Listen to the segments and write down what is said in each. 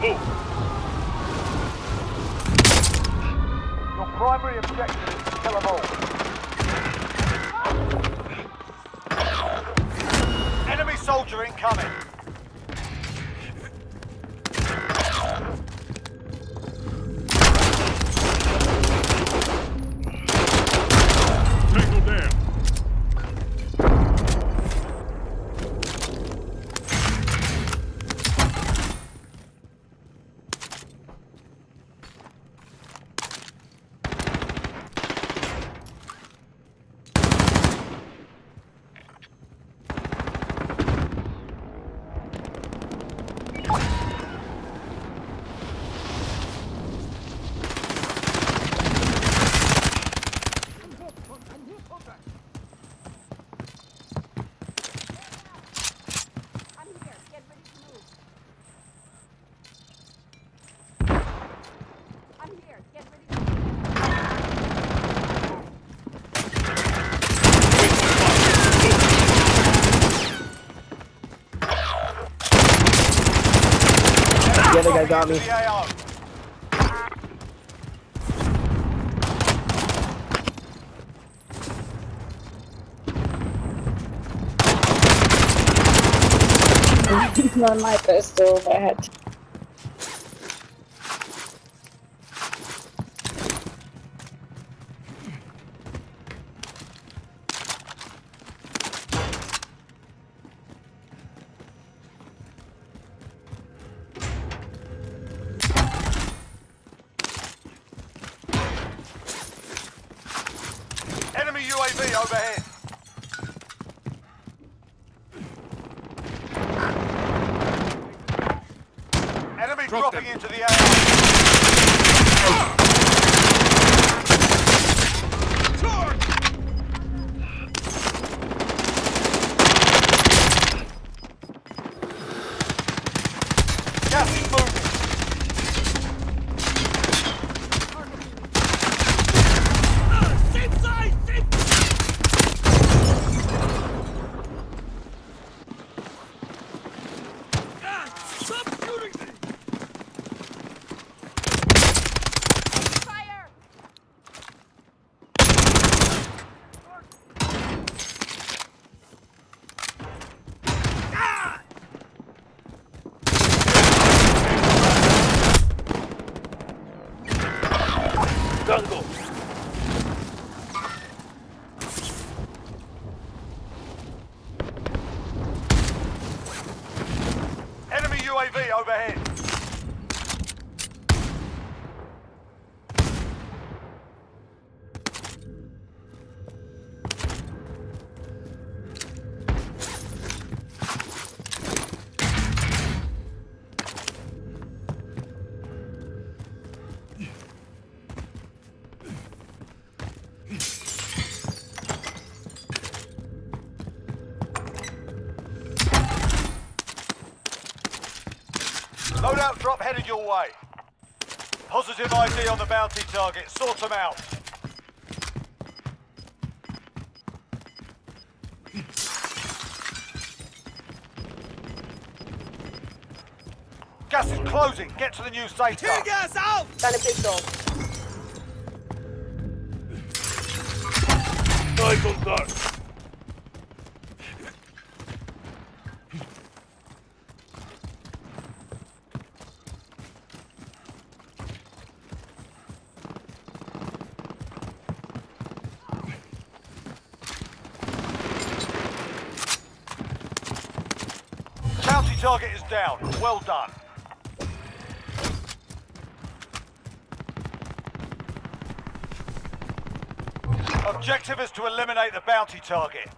Move. Your primary objective is to kill them all. Enemy soldier incoming. Got me. Not my pistol, but I had to. Enemy UAV overhead. Enemy Drop dropping them. into the AO. Gas is moving. Positive ID on the bounty target. Sort them out. Gas is closing. Get to the new safe zone. Got a pistol. Nice on guard. Bounty target is down. Well done. Objective is to eliminate the bounty target.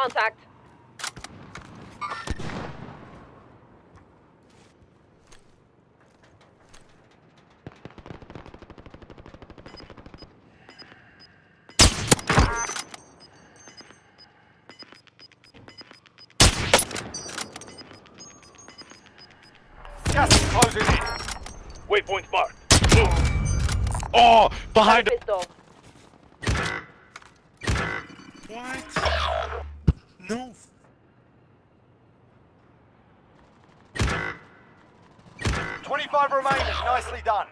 Contact. Gas is closing in. Waypoint marked. Move. Oh, behind pistol. What? No. Twenty-five remaining. Nicely done.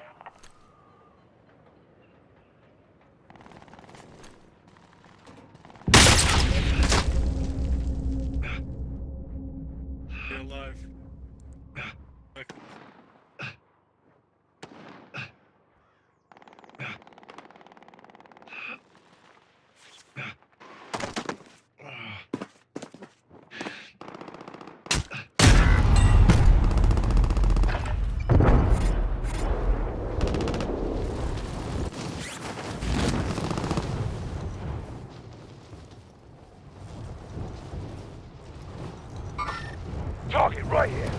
Target right here.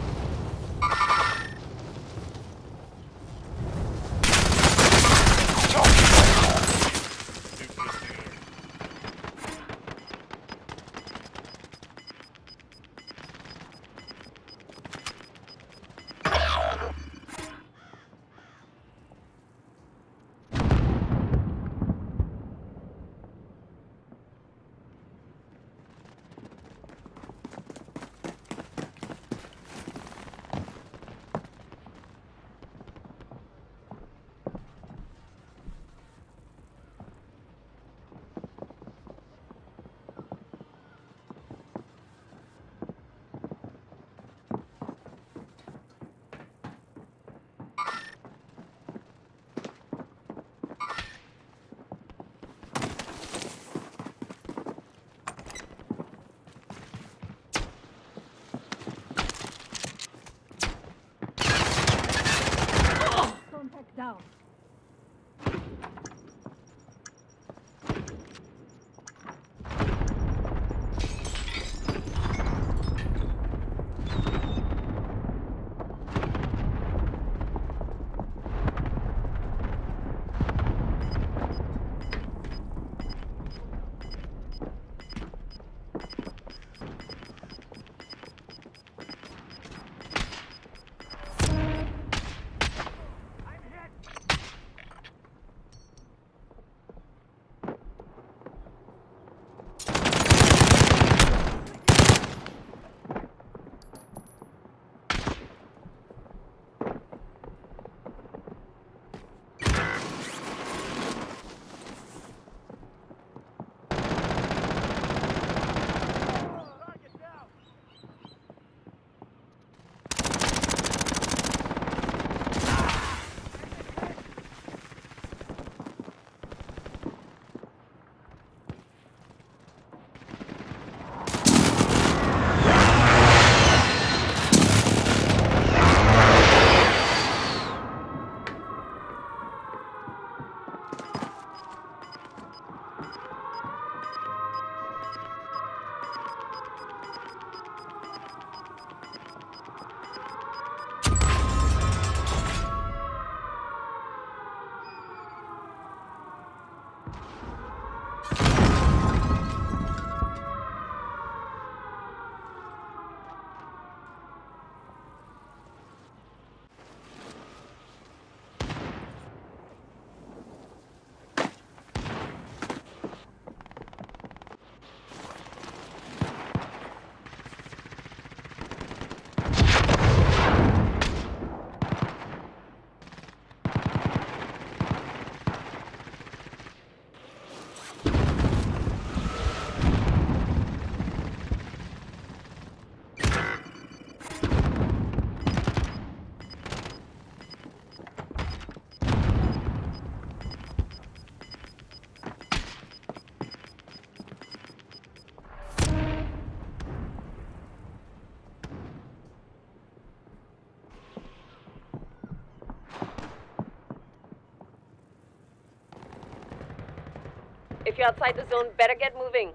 You're outside the zone, better get moving.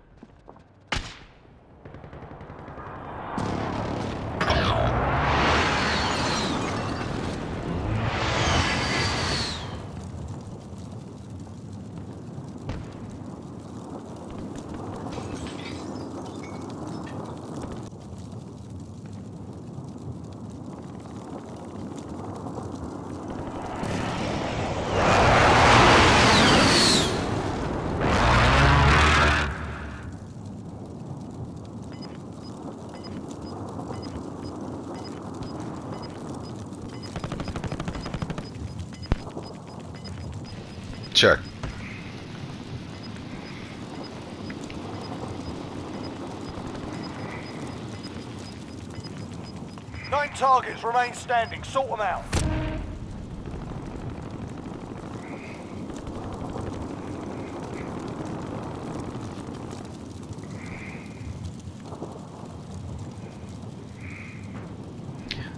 Check. Nine targets remain standing. Sort them out.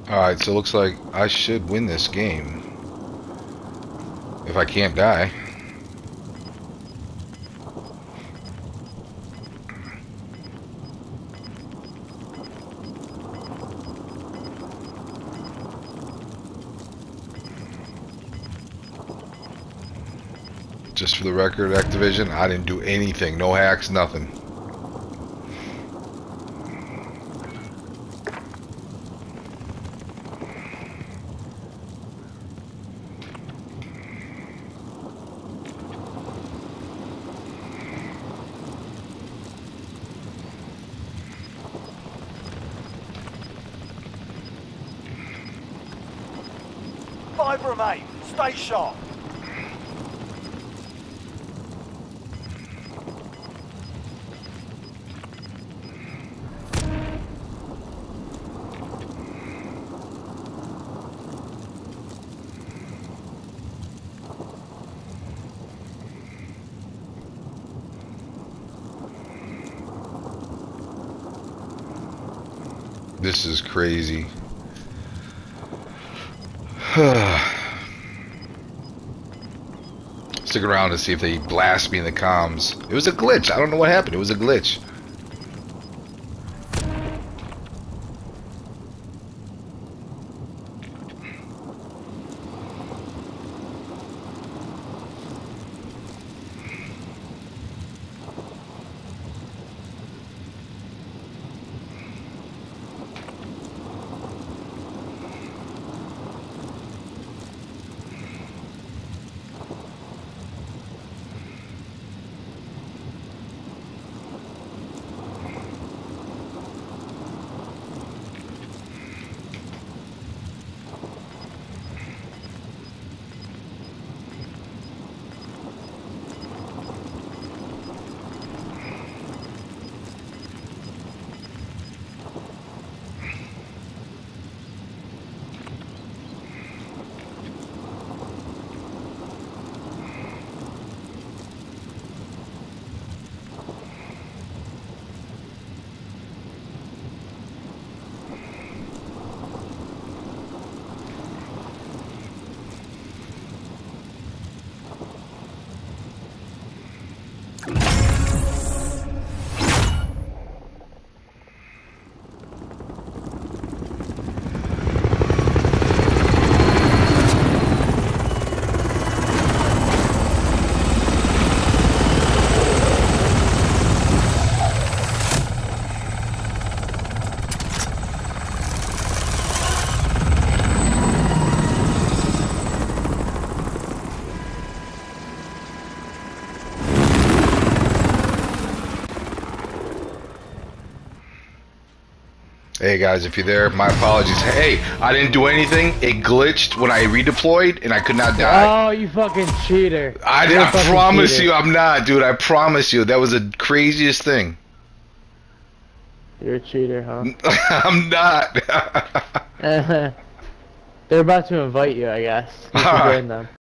Alright, so it looks like I should win this game. If I can't die. Just for the record, Activision, I didn't do anything. No hacks, nothing. Five remain. Stay sharp. This is crazy. Stick around to see if they blast me in the comms. It was a glitch. I don't know what happened. It was a glitch. Hey guys, if you're there, my apologies. Hey, I didn't do anything. It glitched when I redeployed and I could not die. Oh, you fucking cheater. I, I fucking promise cheater. you I'm not, dude. I promise you. That was the craziest thing. You're a cheater, huh? I'm not. They're about to invite you, I guess. You should Alright. join them.